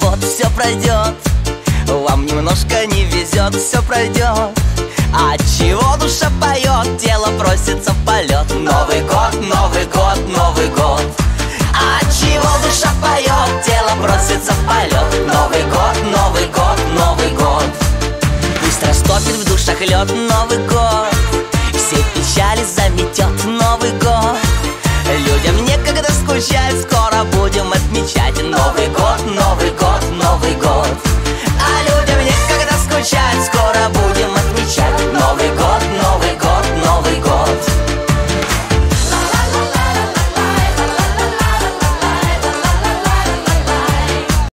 Вот Все пройдет, вам немножко не везет Все пройдет, А чего душа поет Тело просится в полет Новый год, Новый год, Новый год. А чего душа поет Тело просится в полет Новый год, Новый год, Новый год. Пусть растопит в душах лед Новый год. Все печали заметет Новый год. Людям некогда скучать. Скоро будем отмечать Новый год, будем отмечать.